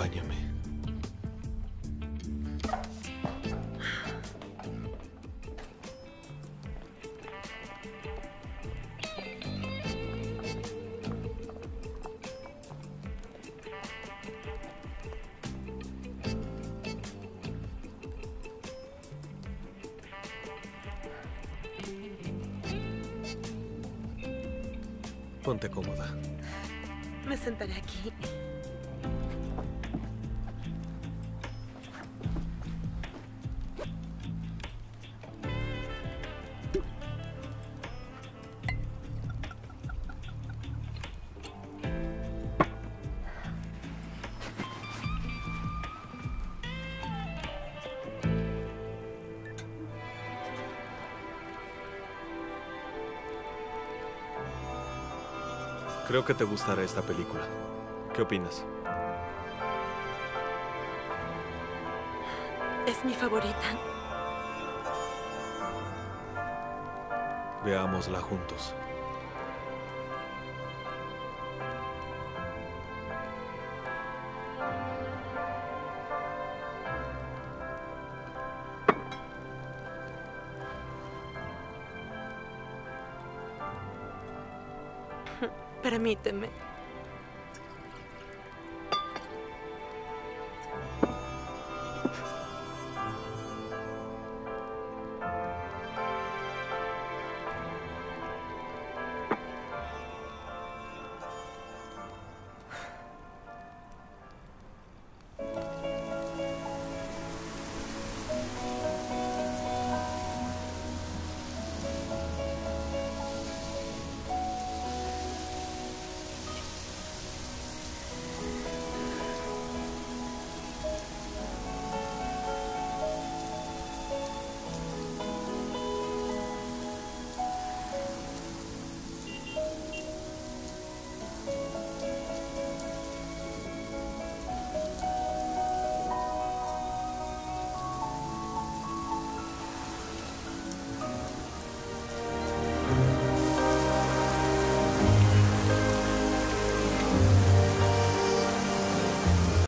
Acompáñame. Ponte cómoda. Me sentaré aquí. Creo que te gustará esta película. ¿Qué opinas? Es mi favorita. Veámosla juntos. Permíteme.